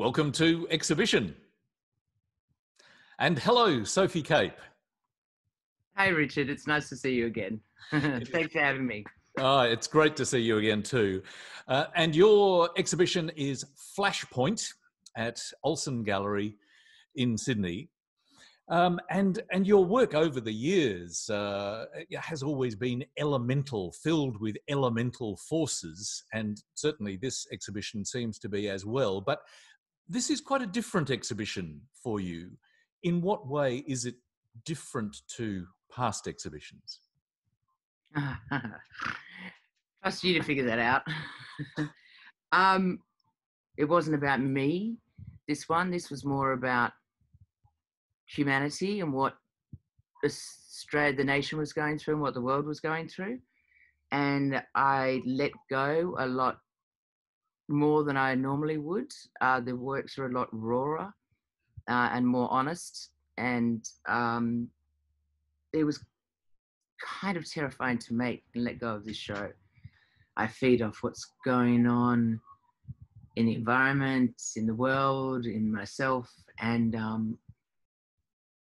Welcome to Exhibition. And hello, Sophie Cape. Hi, Richard. It's nice to see you again. Thanks for having me. Oh, it's great to see you again, too. Uh, and your exhibition is Flashpoint at Olsen Gallery in Sydney. Um, and and your work over the years uh, has always been elemental, filled with elemental forces, and certainly this exhibition seems to be as well. But this is quite a different exhibition for you. In what way is it different to past exhibitions? Trust you to figure that out. um, it wasn't about me. This one. This was more about humanity and what Australia, the nation was going through and what the world was going through. And I let go a lot more than I normally would. Uh, the works are a lot rawer uh, and more honest. And um, it was kind of terrifying to make and let go of this show. I feed off what's going on in the environment, in the world, in myself, and um,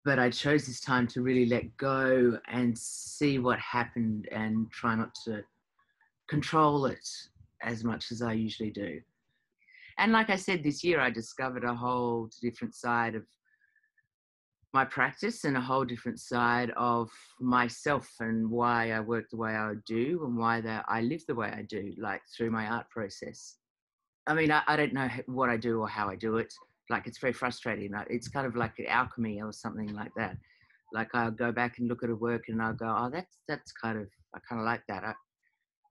but I chose this time to really let go and see what happened and try not to control it as much as I usually do. And like I said, this year I discovered a whole different side of my practice and a whole different side of myself and why I work the way I do and why that I live the way I do, like through my art process. I mean, I, I don't know what I do or how I do it like it's very frustrating. It's kind of like alchemy or something like that. Like I'll go back and look at a work and I'll go, oh, that's that's kind of I kind of like that. I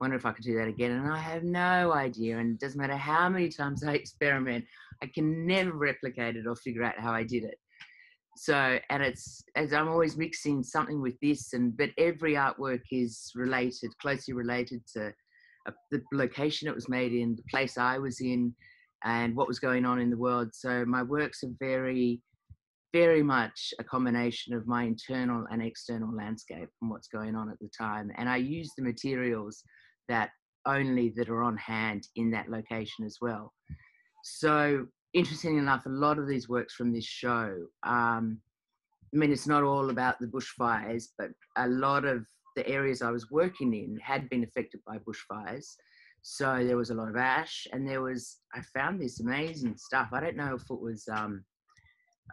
wonder if I could do that again, and I have no idea. And it doesn't matter how many times I experiment, I can never replicate it or figure out how I did it. So, and it's as I'm always mixing something with this, and but every artwork is related, closely related to uh, the location it was made in, the place I was in, and what was going on in the world. So my works are very, very much a combination of my internal and external landscape and what's going on at the time. And I use the materials that only that are on hand in that location as well. So interesting enough, a lot of these works from this show, um, I mean, it's not all about the bushfires, but a lot of the areas I was working in had been affected by bushfires. So there was a lot of ash, and there was I found this amazing stuff. I don't know if it was um,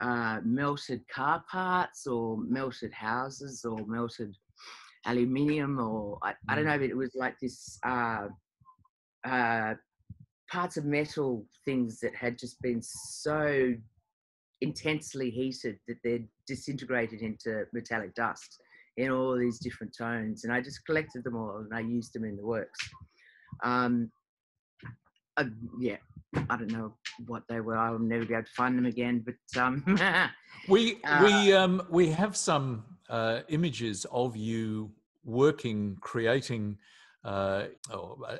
uh, melted car parts or melted houses or melted aluminium or I, I don't mm. know, but it was like this uh, uh, parts of metal things that had just been so intensely heated that they'd disintegrated into metallic dust in all these different tones. And I just collected them all and I used them in the works. Um, uh, yeah, I don't know what they were. I'll never be able to find them again. But um, we uh, we um, we have some uh, images of you working, creating, uh,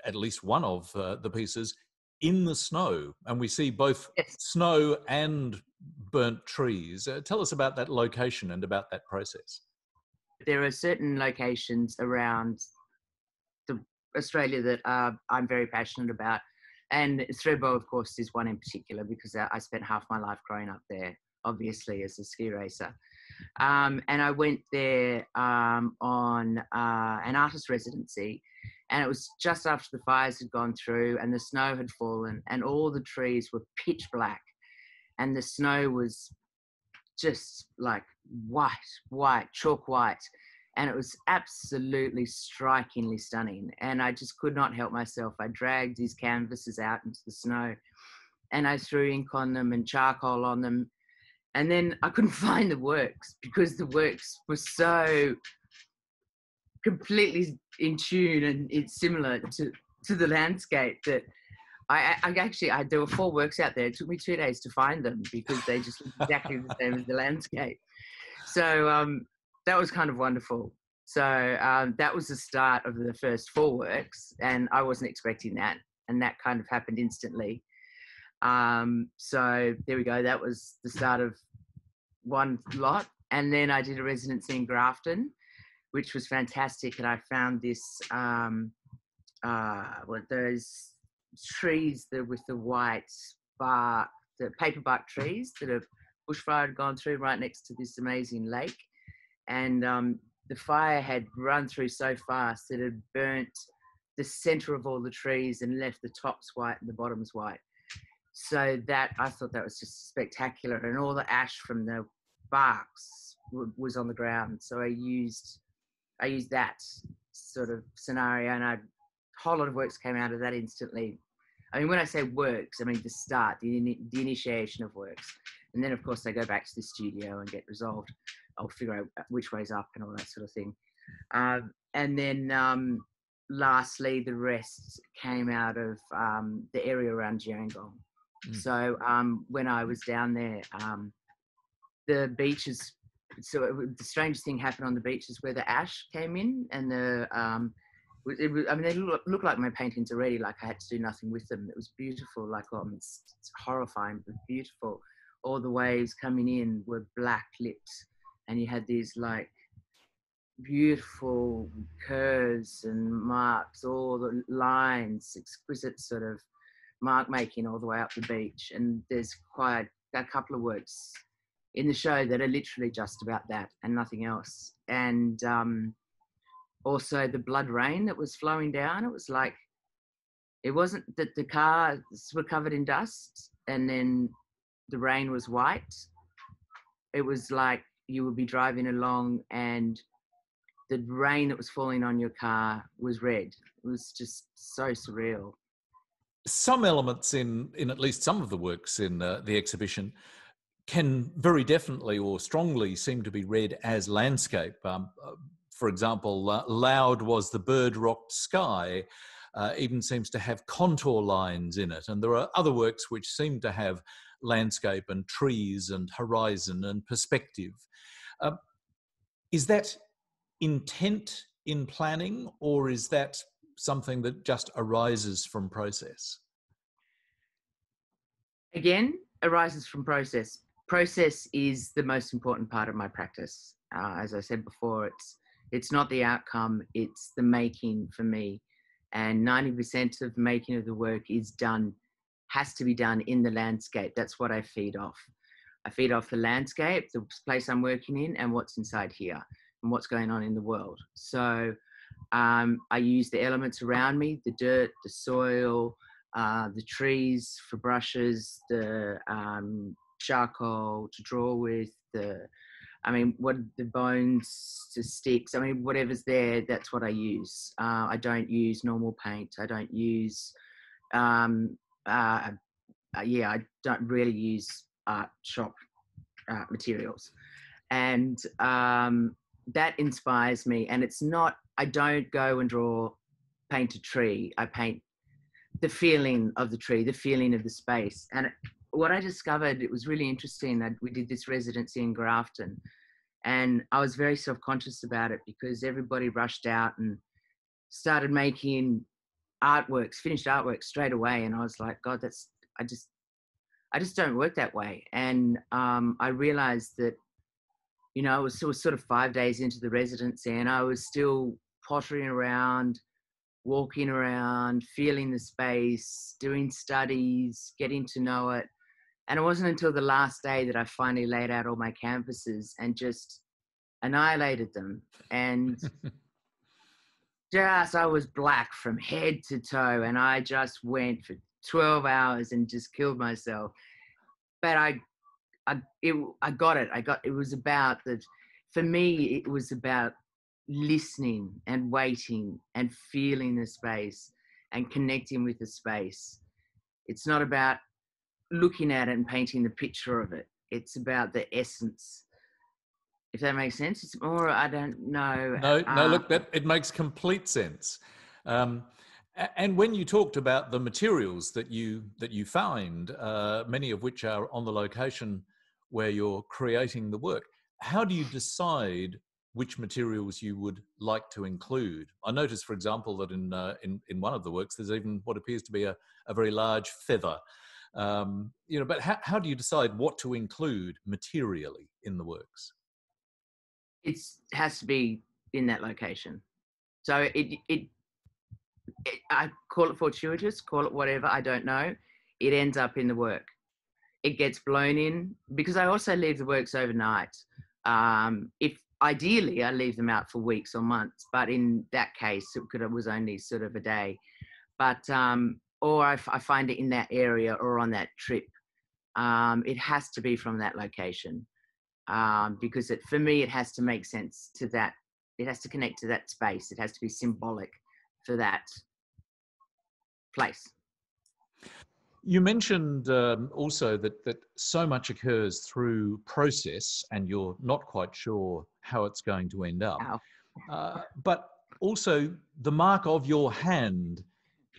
at least one of uh, the pieces in the snow, and we see both yes. snow and burnt trees. Uh, tell us about that location and about that process. There are certain locations around Australia that uh, I'm very passionate about. And Thredbo, of course, is one in particular because I spent half my life growing up there, obviously, as a ski racer. Um, and I went there um, on uh, an artist residency, and it was just after the fires had gone through and the snow had fallen, and all the trees were pitch black, and the snow was just like white, white, chalk white and it was absolutely strikingly stunning. And I just could not help myself. I dragged these canvases out into the snow and I threw ink on them and charcoal on them. And then I couldn't find the works because the works were so completely in tune and it's similar to, to the landscape that I, I actually I, there were four works out there. It took me two days to find them because they just looked exactly the same as the landscape. So um, that was kind of wonderful. So um, that was the start of the first four works, and I wasn't expecting that, and that kind of happened instantly. Um, so there we go. That was the start of one lot, and then I did a residency in Grafton, which was fantastic, and I found this um, uh, what those trees that with the white bark the paperbark trees that have bushfire had gone through right next to this amazing lake. And um, the fire had run through so fast that it had burnt the center of all the trees and left the tops white and the bottoms white. So that I thought that was just spectacular, and all the ash from the barks w- was on the ground. So I used I used that sort of scenario, and a whole lot of works came out of that instantly. I mean, when I say works, I mean the start, the, the initiation of works, and then of course they go back to the studio and get resolved. I'll figure out which way's up and all that sort of thing. Um, and then um, lastly, the rest came out of um, the area around Gerringong. Mm. So um, when I was down there, um, the beaches. So it, the strangest thing happened on the beaches where the ash came in, and the um, it, I mean, they look, look, like my paintings already. Like I had to do nothing with them. It was beautiful. Like um, it's, it's horrifying, but beautiful. All the waves coming in were black lips, and you had these like beautiful curves and marks, all the lines, exquisite sort of mark making all the way up the beach. And there's quite a couple of works in the show that are literally just about that and nothing else. And um, also the blood rain that was flowing down, it was like, it wasn't that the cars were covered in dust and then the rain was white. It was like you would be driving along and the rain that was falling on your car was red. It was just so surreal some elements in in at least some of the works in uh, the exhibition can very definitely or strongly seem to be read as landscape. Um, uh, for example, uh, loud was the bird rocked sky. Uh, even seems to have contour lines in it, and there are other works which seem to have landscape and trees and horizon and perspective. Uh, is that intent in planning, or is that something that just arises from process? Again, arises from process. Process is the most important part of my practice. Uh, as I said before, it's it's not the outcome; it's the making for me. And ninety percent of the making of the work is done, has to be done in the landscape. That's what I feed off. I feed off the landscape, the place I'm working in, and what's inside here, and what's going on in the world. So um, I use the elements around me the dirt, the soil, uh, the trees for brushes, the um, charcoal to draw with, the I mean, what the bones to sticks. I mean, whatever's there, that's what I use. Uh, I don't use normal paint. I don't use, um, uh, uh yeah, I don't really use art shop uh, materials, and um, that inspires me. And it's not I don't go and draw, paint a tree. I paint the feeling of the tree, the feeling of the space. And what I discovered, it was really interesting that we did this residency in Grafton. And I was very self conscious about it because everybody rushed out and started making artworks, finished artworks straight away. And I was like, God, that's, I just, I just don't work that way. And um, I realized that, you know, I was, was sort of five days into the residency and I was still pottering around, walking around, feeling the space, doing studies, getting to know it. And it wasn't until the last day that I finally laid out all my canvases and just annihilated them. And just, I was black from head to toe. And I just went for 12 hours and just killed myself. But I, I, it, I got it. I got, it was about that, for me, it was about listening and waiting and feeling the space and connecting with the space. It's not about looking at it and painting the picture of it. It's about the essence. If that makes sense, it's more. I don't know. No, no. Uh, look, that it makes complete sense. Um, and when you talked about the materials that you that you find, uh, many of which are on the location where you're creating the work, how do you decide which materials you would like to include. I noticed, for example, that in uh, in in one of the works, there's even what appears to be a, a very large feather. Um, you know, but how, how do you decide what to include materially in the works? It has to be in that location. So it, it, it I call it fortuitous, call it whatever. I don't know. It ends up in the work. it gets blown in because I also leave the works overnight. Um, if ideally I leave them out for weeks or months, but in that case it could it was only sort of a day. But um, or I, I find it in that area or on that trip. Um, it has to be from that location um, because it for me it has to make sense to that. It has to connect to that space. It has to be symbolic for that place. You mentioned um, also that that so much occurs through process, and you're not quite sure how it's going to end up. Uh, but also, the mark of your hand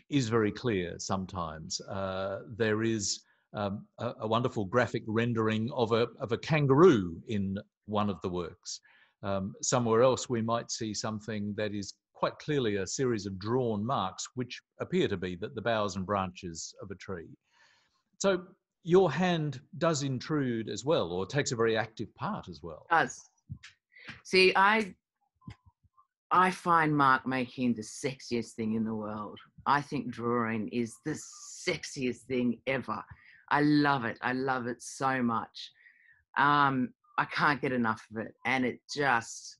is very clear. Sometimes uh, there is um, a, a, wonderful graphic rendering of a of a kangaroo in one of the works. Um, somewhere else, we might see something that is quite clearly a series of drawn marks which appear to be that the boughs and branches of a tree. So your hand does intrude as well, or takes a very active part as well. Does. See, I I find mark making the sexiest thing in the world. I think drawing is the sexiest thing ever. I love it. I love it so much. Um, I can't get enough of it, and it just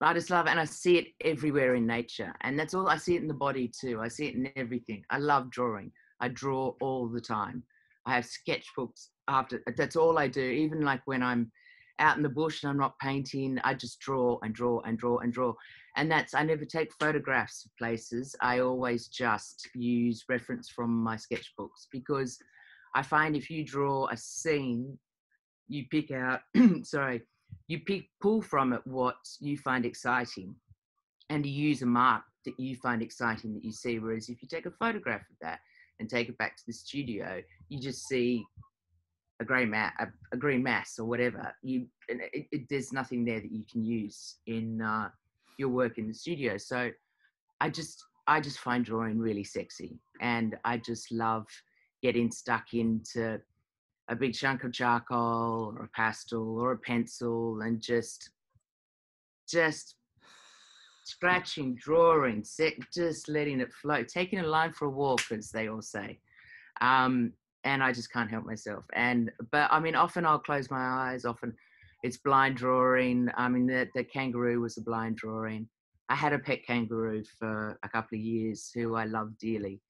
I just love and I see it everywhere in nature, and that's all. I see it in the body too. I see it in everything. I love drawing. I draw all the time. I have sketchbooks after. That's all I do. Even like when I'm out in the bush and I'm not painting, I just draw and draw and draw and draw. And that's I never take photographs of places. I always just use reference from my sketchbooks because I find if you draw a scene, you pick out. sorry you pick, pull from it what you find exciting and you use a mark that you find exciting that you see. Whereas if you take a photograph of that and take it back to the studio, you just see a grey mat, a, a, green mass or whatever. You, it, it, there's nothing there that you can use in uh, your work in the studio. So I just, I just find drawing really sexy, and I just love getting stuck into a big chunk of charcoal or a pastel or a pencil and just just scratching, drawing, just letting it flow, taking a line for a walk, as they all say. Um, and I just can't help myself. And but I mean, often I'll close my eyes. Often it's blind drawing. I mean, the the kangaroo was a blind drawing. I had a pet kangaroo for a couple of years who I loved dearly,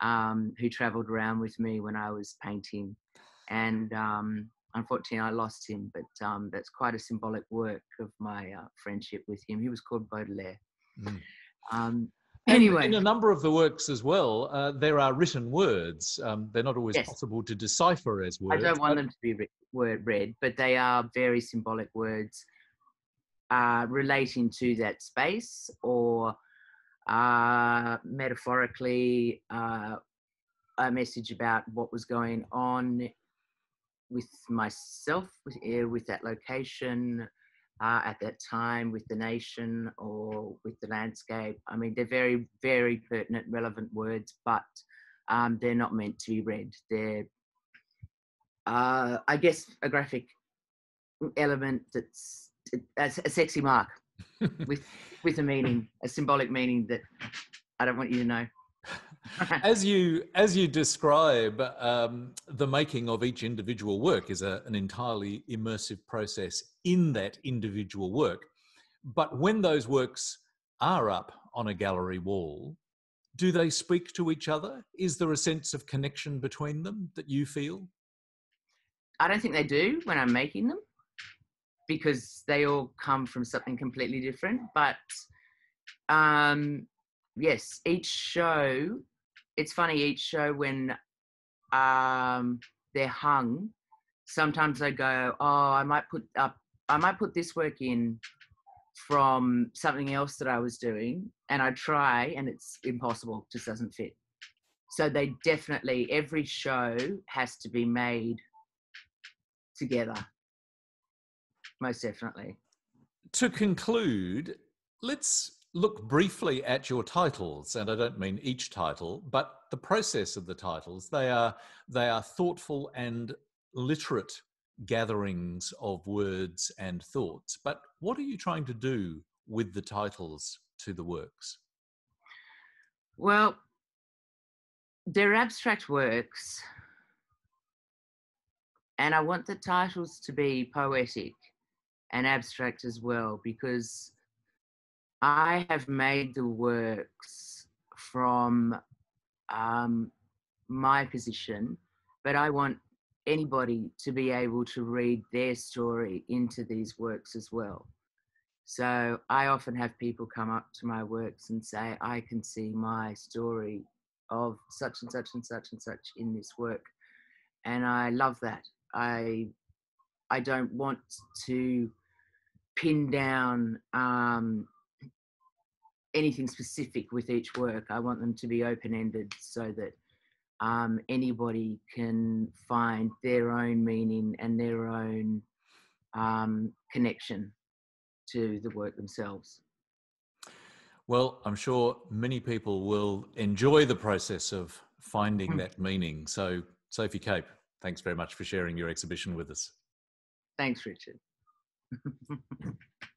um, who travelled around with me when I was painting and um, unfortunately I lost him. But um, that's quite a symbolic work of my uh, friendship with him. He was called Baudelaire. Mm. Um, anyway, in a number of the works as well, uh, there are written words. Um, they're not always yes. possible to decipher as words. I don't want them to be re- word read, but they are very symbolic words uh, relating to that space or uh, metaphorically uh, a message about what was going on with myself, with, uh, with that location, uh, at that time, with the nation or with the landscape. I mean, they're very, very pertinent, relevant words, but um, they're not meant to be read. They're, uh, I guess, a graphic element that's a, a sexy mark with with a meaning, a symbolic meaning that I don't want you to know. As you as you describe um, the making of each individual work is a, an entirely immersive process in that individual work. But when those works are up on a gallery wall do they speak to each other? Is there a sense of connection between them that you feel? I don't think they do when i'm making them because they all come from something completely different. But um yes each show it's funny each show when um, they're hung. Sometimes I go, oh, I might put up, I might put this work in from something else that I was doing, and I try, and it's impossible, just doesn't fit. So they definitely every show has to be made together. Most definitely. To conclude, let's look briefly at your titles, and I don't mean each title, but the process of the titles. They are they are thoughtful and literate gatherings of words and thoughts. But what are you trying to do with the titles to the works? Well, they're abstract works and I want the titles to be poetic and abstract as well because I have made the works from um, my position, but I want anybody to be able to read their story into these works as well. So I often have people come up to my works and say, I can see my story of such and such and such and such in this work. And I love that. I I don't want to pin down um, anything specific with each work. I want them to be open ended so that um, anybody can find their own meaning and their own um, connection to the work themselves. Well, I'm sure many people will enjoy the process of finding Mm. that meaning. So, Sophie Cape, thanks very much for sharing your exhibition with us. Thanks, Richard.